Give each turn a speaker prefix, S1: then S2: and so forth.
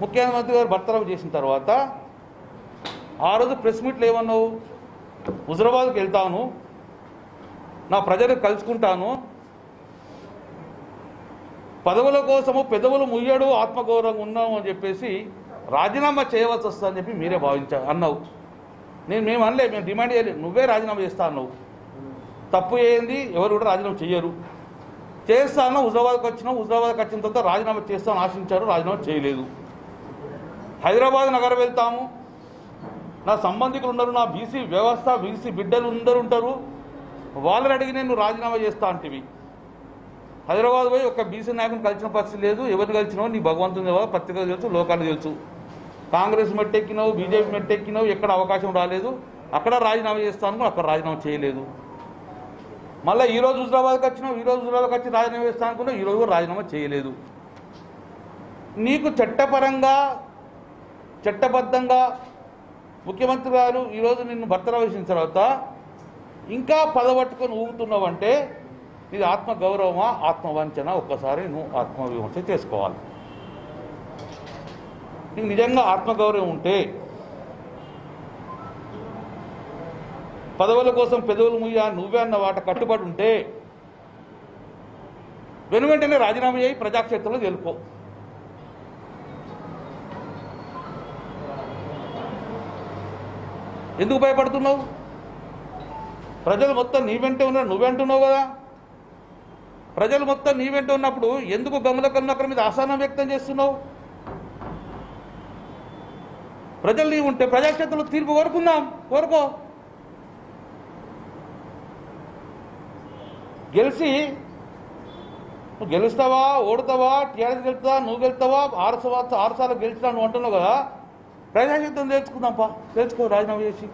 S1: ముఖ్యమంత్రి గారు బర్తరఫ్ చేసిన తర్వాత ఆ రోజు ప్రెస్ మీట్లు ఏమన్నావు? హుజరాబాద్కి వెళ్తాను నా ప్రజలు కలుసుకుంటాను పదవుల కోసము పెదవులు ముయ్యడు ఆత్మగౌరవం ఉన్నాము అని చెప్పేసి రాజీనామా చేయవలసి వస్తుందని చెప్పి మీరే భావించా అన్నావు. నేను మేము అనలే మేము డిమాండ్ చేయలేదు. నువ్వే రాజీనామా చేస్తా అన్నావు. తప్పు ఏంది? ఎవరు కూడా రాజీనామా చేయరు చేస్తాను హుజరాబాద్కి వచ్చినాం హుజరాబాద్కి వచ్చిన తర్వాత రాజీనామా చేస్తామని ఆశించారు రాజీనామా చేయలేదు. హైదరాబాద్ నగరం వెళ్తాము. నా సంబంధికులు ఉన్నారు నా బీసీ వ్యవస్థ బీసీ బిడ్డలు అందరూ ఉంటారు. వాళ్ళని అడిగి నేను రాజీనామా చేస్తా అంటివి. హైదరాబాద్ పోయి ఒక బీసీ నాయకుని కలిసిన పరిస్థితి లేదు. ఎవరిని కలిసినావు నీ భగవంతుని దేవా పత్రికలు తెలుసు లోకాలు తెలుసు. కాంగ్రెస్ మెట్టెక్కినావు బీజేపీ మెట్టెక్కినావు ఎక్కడ అవకాశం రాలేదు. అక్కడ రాజీనామా చేస్తాను అక్కడ రాజీనామా చేయలేదు. మళ్ళీ ఈరోజు హుజరాబాద్కి వచ్చినావు ఈ రోజు హుజరాబాద్కి వచ్చి రాజీనామా చేస్తాను అనుకున్నావు ఈ రోజు రాజీనామా చేయలేదు. నీకు చట్టపరంగా చట్టబద్ధంగా ముఖ్యమంత్రి గారు ఈరోజు నిన్ను భర్తన వేసిన తర్వాత ఇంకా పదబట్టుకొని ఊగుతున్నావంటే ఇది ఆత్మగౌరవమా ఆత్మవంచన? ఒక్కసారి నువ్వు ఆత్మవిమర్శ చేసుకోవాలి. నీకు నిజంగా ఆత్మగౌరవం ఉంటే పదవుల కోసం పెదవులు ముయ్య నువ్వే అన్న వాట కట్టుబడి ఉంటే వెను వెంటనే రాజీనామా చేయి ప్రజాక్షేత్రంలో గెలుపో. ఎందుకు భయపడుతున్నావు? ప్రజలు మొత్తం నీ వెంటే ఉన్నారు నువ్వెంటున్నావు కదా? ప్రజలు మొత్తం నీ వెంట ఉన్నప్పుడు ఎందుకు గమల కరుణాకర్ మీద అసహనం వ్యక్తం చేస్తున్నావు? ప్రజలు నీ ఉంటే ప్రజాక్షేత్రంలో తీర్పు కోరుకుందాం కోరుకో. గెలిచి నువ్వు గెలుస్తావా ఓడుతావా టీఆర్ఎస్ గెలుస్తావా నువ్వు గెలుస్తావా ఆరు సంవత్సరాలు ఆరు సార్లు గెలిచినా నువ్వు అంటున్నావు కదా ప్రజాక్షేత్రం తెలుసుకుందాంపా తెలుసుకో రాజీనామా చేసి.